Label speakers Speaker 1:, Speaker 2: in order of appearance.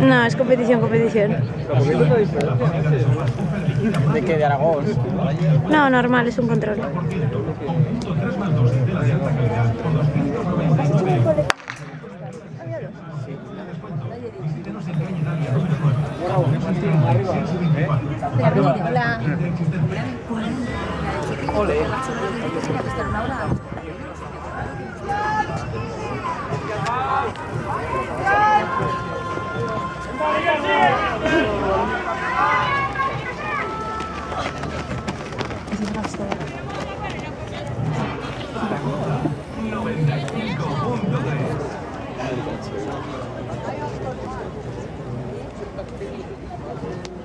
Speaker 1: No, es competición, competición.
Speaker 2: ¿De qué? ¿De Aragón?
Speaker 1: No, normal, es un control.
Speaker 3: Hola.
Speaker 2: Ole. 95.3